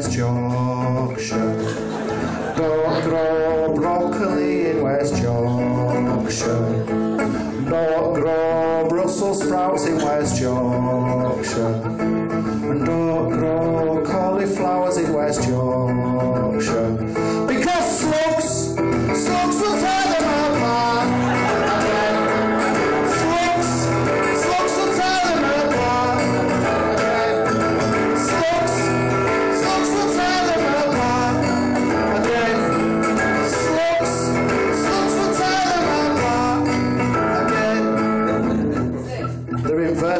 West Yorkshire. Don't grow broccoli in West Yorkshire. Don't grow Brussels sprouts in West Yorkshire. And don't grow cauliflowers in West Yorkshire.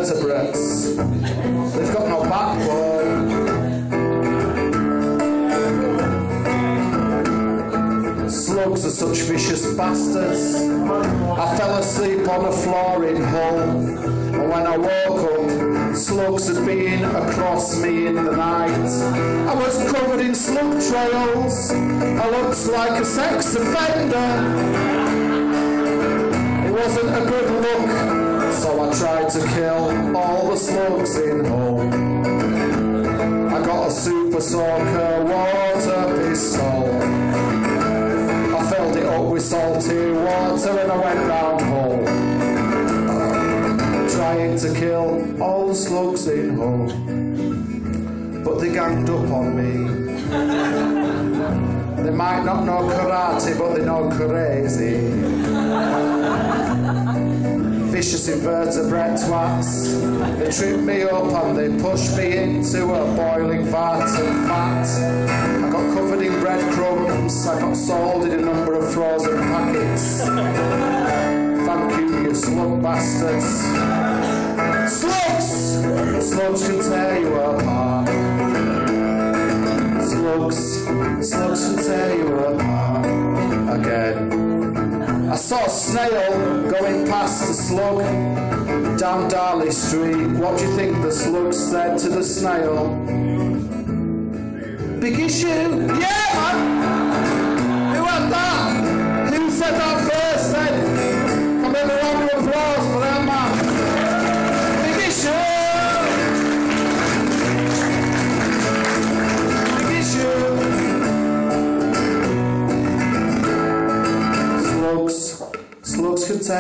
They're. They've got no backbone. Slugs are such vicious bastards. I fell asleep on the floor in Hull, and when I woke up, slugs had been across me in the night. I was covered in slug trails. I looked like a sex offender. So I tried to kill all the slugs in Hull. I got a super soaker water pistol. I filled it up with salty water and I went round Hull. Trying to kill all the slugs in Hull. But they ganged up on me. They might not know karate, but they know crazy. Vicious invertebrate twats. They tripped me up and they pushed me into a boiling vat of fat. I got covered in breadcrumbs. I got sold in a number of frozen packets. Thank you, you slug bastards. Slugs! Slugs can tear you apart. Slugs, slugs can tear you apart. Again. I saw a snail going past a slug down Darley Street. What do you think the slug said to the snail? Big issue? Yeah, man!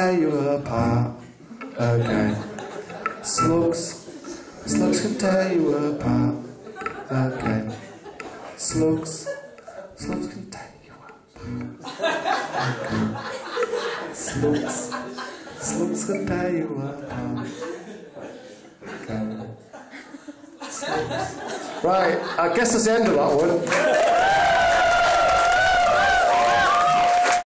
Tear you apart again. Slugs, slugs can tear you apart again. Slugs, slugs can tear you apart again. Slugs, slugs can tear you apart again. Slugs. Right, I guess that's the end of that one.